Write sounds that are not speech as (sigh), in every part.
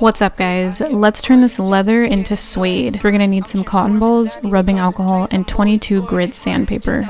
What's up guys? Let's turn this leather into suede. We're gonna need some cotton balls, rubbing alcohol, and 22 grit sandpaper.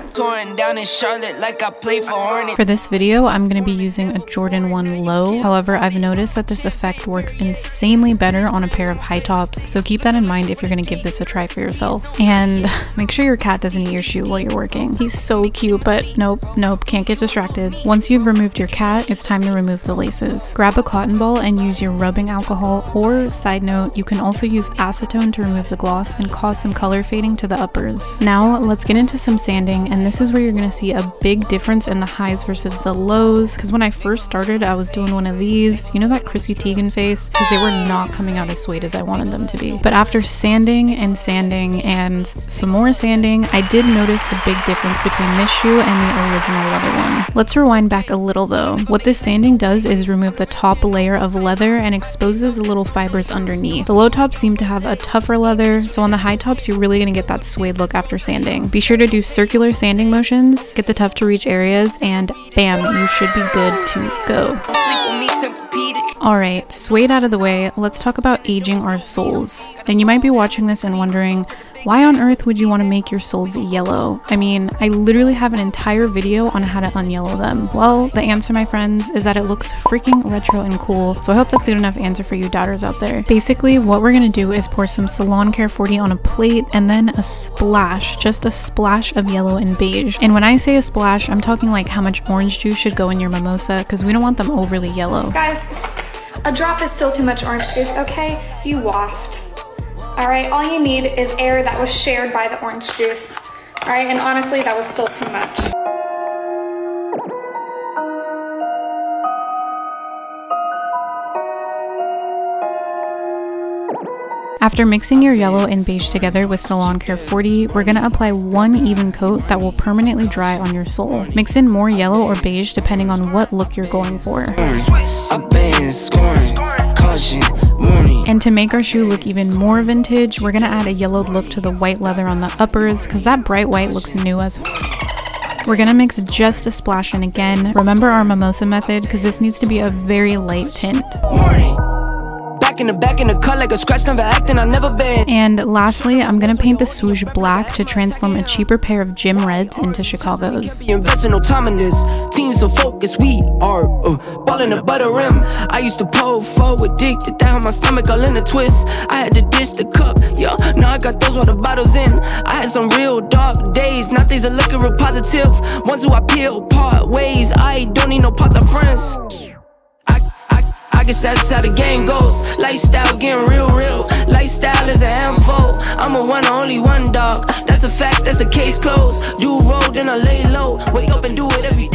For, this video, I'm gonna be using a Jordan 1 low. However, I've noticed that this effect works insanely better on a pair of high tops, so keep that in mind if you're gonna give this a try for yourself. And (laughs) make sure your cat doesn't eat your shoe while you're working. He's so cute, but nope, nope, can't get distracted. Once you've removed your cat, it's time to remove the laces. Grab a cotton ball and use your rubbing alcohol or side note, you can also use acetone to remove the gloss and cause some color fading to the uppers. Now let's get into some sanding and this is where you're going to see a big difference in the highs versus the lows because when I first started I was doing one of these, you know that Chrissy Teigen face? Because they were not coming out as sweet as I wanted them to be. But after sanding and sanding and some more sanding, I did notice a big difference between this shoe and the original leather one. Let's rewind back a little though. What this sanding does is remove the top layer of leather and exposes little fibers underneath. The low tops seem to have a tougher leather, so on the high tops you're really going to get that suede look after sanding. Be sure to do circular sanding motions, get the tough to reach areas, and bam, you should be good to go. Alright, suede out of the way, let's talk about aging our soles. And you might be watching this and wondering, why on earth would you want to make your soles yellow? I mean, I literally have an entire video on how to unyellow them. Well, the answer, my friends, is that it looks freaking retro and cool, so I hope that's a good enough answer for you daughters out there. Basically, what we're gonna do is pour some Salon Care 40 on a plate and then a splash, just a splash of yellow and beige. And when I say a splash, I'm talking like how much orange juice should go in your mimosa, because we don't want them overly yellow. Guys, a drop is still too much orange juice, okay? You waft. All right, all you need is air that was shared by the orange juice. All right, and honestly, that was still too much. After mixing your yellow and beige together with Salon Care 40, we're going to apply one even coat that will permanently dry on your sole. Mix in more yellow or beige depending on what look you're going for. And to make our shoe look even more vintage, we're going to add a yellowed look to the white leather on the uppers because that bright white looks new as we're gonna mix just a splash in again. Remember our mimosa method because this needs to be a very light tint in the back in the cut like a scratch, never acting, I never been. And lastly, I'm gonna paint the swoosh black to transform a cheaper pair of gym reds into Chicago's. Investing no time in this. Team so focused, we are uh, balling the butter rim. I used to pull forward, addicted down my stomach, all in a twist. I had to dish the cup, yeah. Now I got those water bottles in. I had some real dark days, not these are looking real positive. Ones who I peel apart ways. I don't need no parts of friends guess that's how the game goes. Lifestyle getting real, real. Lifestyle is a handful. I'm a one, only one dog. That's a fact, that's a case closed. Do road, then I lay low. Wake up and do it every day.